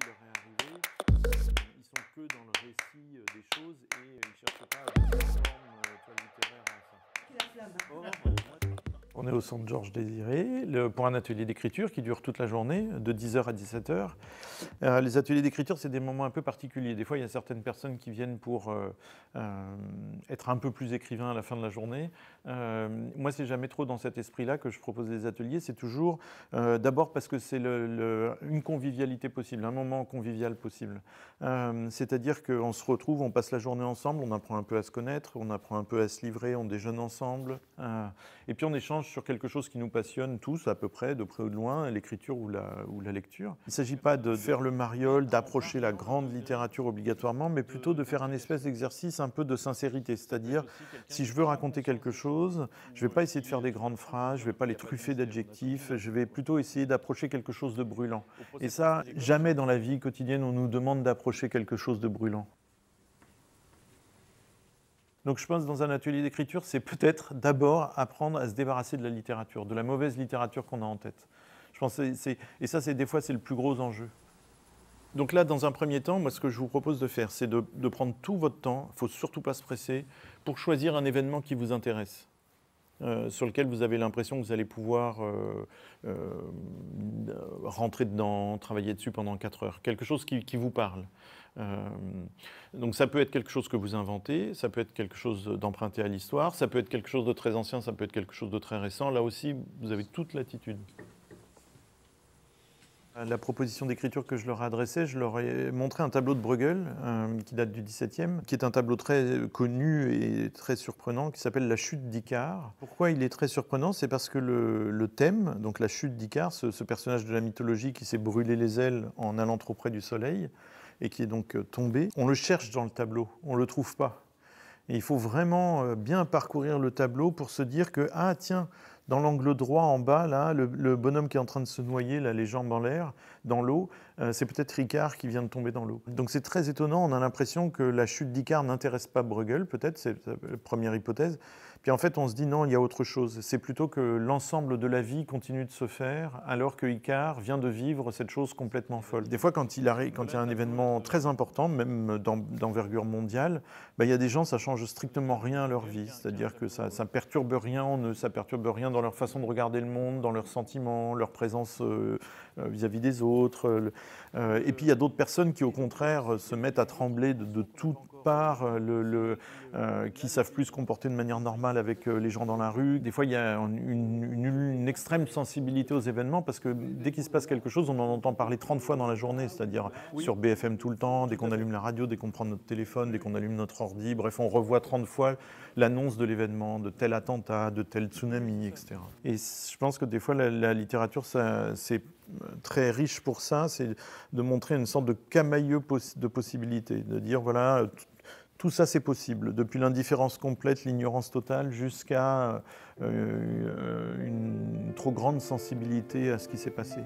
qui leur est arrivé, euh, ils sont que dans le récit euh, des choses et ils ne cherchent pas à donner une forme euh, littéraire à ça. On est au centre Georges Désiré pour un atelier d'écriture qui dure toute la journée, de 10h à 17h. Euh, les ateliers d'écriture, c'est des moments un peu particuliers. Des fois, il y a certaines personnes qui viennent pour euh, euh, être un peu plus écrivain à la fin de la journée. Moi, c'est jamais trop dans cet esprit-là que je propose des ateliers. C'est toujours d'abord parce que c'est une convivialité possible, un moment convivial possible. C'est-à-dire qu'on se retrouve, on passe la journée ensemble, on apprend un peu à se connaître, on apprend un peu à se livrer, on déjeune ensemble. Et puis on échange sur quelque chose qui nous passionne tous à peu près, de près ou de loin, l'écriture ou la, ou la lecture. Il ne s'agit pas de faire le mariole, d'approcher la grande littérature obligatoirement, mais plutôt de faire un espèce d'exercice un peu de sincérité. C'est-à-dire, si je veux raconter quelque chose, je ne vais pas essayer de faire des grandes phrases, je ne vais pas les truffer d'adjectifs, je vais plutôt essayer d'approcher quelque chose de brûlant. Et ça, jamais dans la vie quotidienne on nous demande d'approcher quelque chose de brûlant. Donc je pense dans un atelier d'écriture, c'est peut-être d'abord apprendre à se débarrasser de la littérature, de la mauvaise littérature qu'on a en tête. Je pense que et ça, c'est des fois, c'est le plus gros enjeu. Donc là, dans un premier temps, moi, ce que je vous propose de faire, c'est de, prendre tout votre temps, il ne faut surtout pas se presser, pour choisir un événement qui vous intéresse, euh, sur lequel vous avez l'impression que vous allez pouvoir euh, euh, rentrer dedans, travailler dessus pendant 4 heures, quelque chose qui vous parle. Euh, donc ça peut être quelque chose que vous inventez, ça peut être quelque chose d'emprunté à l'histoire, ça peut être quelque chose de très ancien, ça peut être quelque chose de très récent. Là aussi, vous avez toute l'attitude. La proposition d'écriture que je leur ai adressée, je leur ai montré un tableau de Bruegel euh, qui date du XVIIe, qui est un tableau très connu et très surprenant, qui s'appelle La chute d'Icare. Pourquoi il est très surprenant? C'est parce que le, thème, donc la chute d'Icare, ce personnage de la mythologie qui s'est brûlé les ailes en allant trop près du soleil et qui est donc euh, tombé, on le cherche dans le tableau, on ne le trouve pas. Et il faut vraiment euh, bien parcourir le tableau pour se dire que, ah tiens, dans l'angle droit en bas, là, le, bonhomme qui est en train de se noyer, là, les jambes en l'air, dans l'eau, euh, c'est peut-être Ricard qui vient de tomber dans l'eau. Donc c'est très étonnant, on a l'impression que la chute d'Icare n'intéresse pas Bruegel, peut-être, c'est la première hypothèse. Puis en fait, on se dit non, il y a autre chose. C'est plutôt que l'ensemble de la vie continue de se faire, alors que Icare vient de vivre cette chose complètement folle. Des fois, quand il, arrive, quand il y a un événement très important, même d'en- d'envergure mondiale, ben, il y a des gens, ça change strictement rien à leur vie. C'est-à-dire que ça, ça perturbe rien, on ne, ça perturbe rien leur façon de regarder le monde, dans leurs sentiments, leur présence euh, euh, vis-à-vis des autres. euh, et puis il y a d'autres personnes qui, au contraire, se mettent à trembler de, de toutes parts, le, le- qui savent plus se comporter de manière normale avec les gens dans la rue. Des fois, il y a une, une- une extrême sensibilité aux événements parce que dès qu'il se passe quelque chose, on en entend parler 30 fois dans la journée, c'est-à-dire sur BFM tout le temps, dès qu'on allume la radio, dès qu'on prend notre téléphone, dès qu'on allume notre ordi. Bref, on revoit 30 fois l'annonce de l'événement, de tel attentat, de tel tsunami, etc. Et je pense que des fois, la, littérature, c'est très riche pour ça, c'est de montrer une sorte de camailleux de possibilités, de dire voilà, tout ça c'est possible, depuis l'indifférence complète, l'ignorance totale, jusqu'à euh, euh, une trop grande sensibilité à ce qui s'est passé.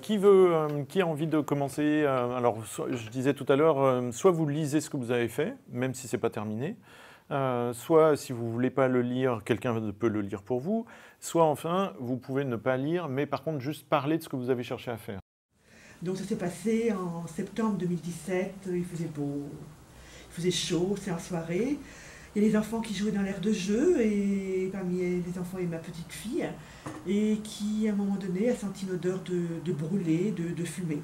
Qui veut, euh, qui a envie de commencer euh, Alors, je disais tout à l'heure, euh, soit vous lisez ce que vous avez fait, même si c'est pas terminé, soit si vous voulez pas le lire, quelqu'un peut le lire pour vous, soit enfin vous pouvez ne pas lire, mais par contre juste parler de ce que vous avez cherché à faire. Donc ça s'est passé en septembre 2017, il faisait beau, il faisait chaud, c'est en soirée. Il y a les enfants qui jouaient dans l'air de jeu, et parmi les enfants, il y a ma petite fille, et qui, à un moment donné, a senti une odeur de, de brûlé, de, de fumée.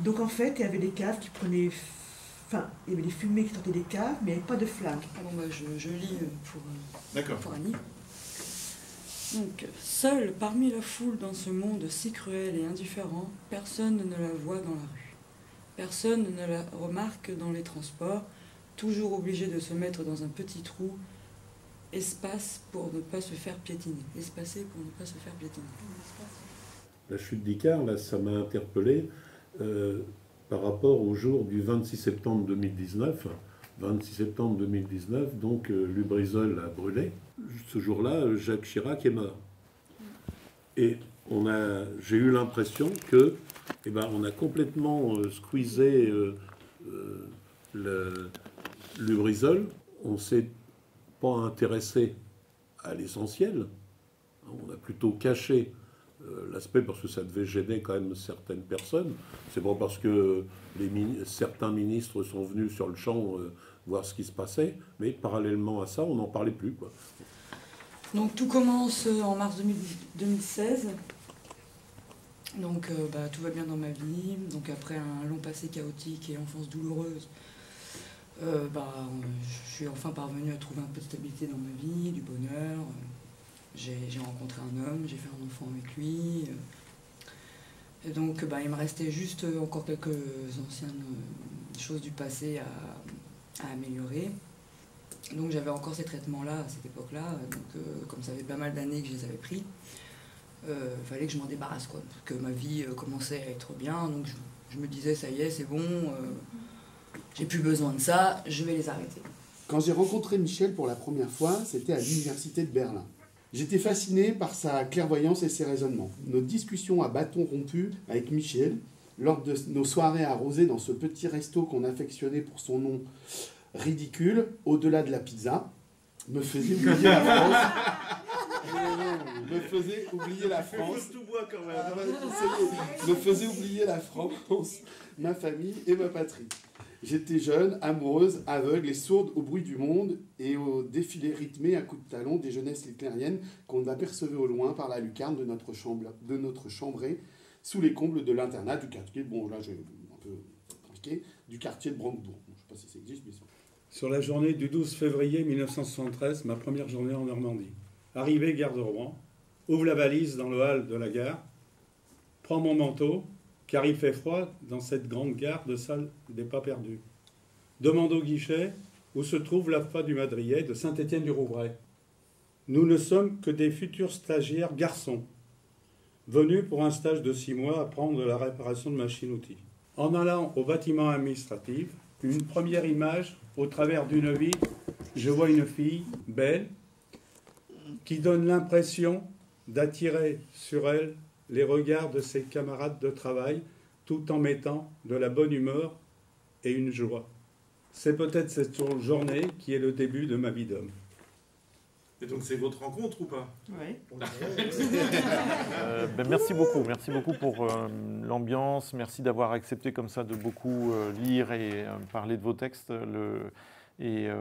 Donc en fait, il y avait des caves qui prenaient... Enfin, il y avait des fumées qui sortaient des caves, mais il n'y avait pas de flammes. Ah bon, bah, je, je lis euh, pour, euh, D'accord. pour Annie. Donc, seule parmi la foule dans ce monde si cruel et indifférent, personne ne la voit dans la rue. Personne ne la remarque dans les transports, toujours obligé de se mettre dans un petit trou, espace pour ne pas se faire piétiner. Espacé pour ne pas se faire piétiner. La chute d'Icare, là, ça m'a interpellé euh, par rapport au jour du 26 septembre 2019. 26 septembre 2019, donc euh, Lubrizol a brûlé. Ce jour-là, Jacques Chirac est mort. Et on a, j'ai eu l'impression que, eh ben, on a complètement euh, squeezé le Lubrizol. On s'est pas intéressé à l'essentiel. On a plutôt caché euh, l'aspect parce que ça devait gêner quand même certaines personnes. C'est pas parce que certains ministres sont venus sur le champ euh, voir ce qui se passait, mais parallèlement à ça, on n'en parlait plus. Quoi. Donc tout commence euh, en mars 2000 2016. Donc bah, tout va bien dans ma vie. Donc après un long passé chaotique et enfance douloureuse, euh, bah, euh, je suis enfin parvenue à trouver un peu de stabilité dans ma vie, du bonheur. J'ai j'ai rencontré un homme, j'ai fait un enfant avec lui. euh. Et donc bah, il me restait juste euh, encore quelques anciennes euh, choses du passé à, à améliorer. Donc j'avais encore ces traitements-là à cette époque-là. Donc euh, comme ça fait pas mal d'années que je les avais pris, il fallait que je m'en débarrasse. Quoi, que ma vie euh, commençait à être bien. Donc je, me disais, ça y est, c'est bon, euh, j'ai plus besoin de ça, je vais les arrêter. Quand j'ai rencontré Michel pour la première fois, c'était à l'université de Berlin. J'étais fasciné par sa clairvoyance et ses raisonnements. Notre discussion à bâton rompu avec Michel, lors de nos soirées arrosées dans ce petit resto qu'on affectionnait pour son nom ridicule, au-delà de la pizza, me faisait oublier la France. me faisait oublier la France. Ah est. me faisait oublier la France, ma famille et ma patrie. J'étais jeune, amoureuse, aveugle et sourde au bruit du monde et au défilé rythmé à coups de talon des jeunesses hitlériennes qu'on apercevait au loin par la lucarne de notre, chambre, chambrée sous les combles de l'internat du quartier, bon là un peu du quartier de Brandebourg. Je ne sais pas si ça existe, Sur la journée du 12 février 1973, ma première journée en Normandie. Arrivé gare de Rouen, ouvre la valise dans le hall de la gare, prends mon manteau, car il fait froid dans cette grande gare de salle des pas perdus. Demande au guichet où se trouve la foi du Madrier de Saint-Étienne-du-Rouvray. Nous ne sommes que des futurs stagiaires garçons, venus pour un stage de six mois apprendre la réparation de machines-outils. En allant au bâtiment administratif, une première image au travers d'une vitre, je vois une fille belle qui donne l'impression d'attirer sur elle les regards de ses camarades de travail tout en mettant de la bonne humeur et une joie. C'est peut-être cette journée qui est le début de ma vie d'homme. Et donc c'est votre rencontre ou pas? Ouais. Euh, ben, merci beaucoup, merci beaucoup pour euh, l'ambiance, merci d'avoir accepté comme ça de beaucoup euh, lire et euh, parler de vos textes. Le, et, euh,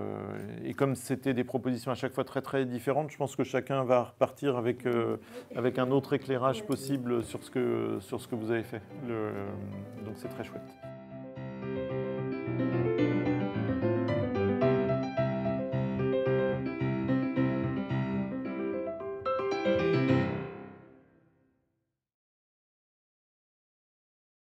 et comme c'était des propositions à chaque fois très très différentes, je pense que chacun va repartir avec, euh, avec un autre éclairage possible sur ce que, sur ce que vous avez fait. Donc c'est très chouette.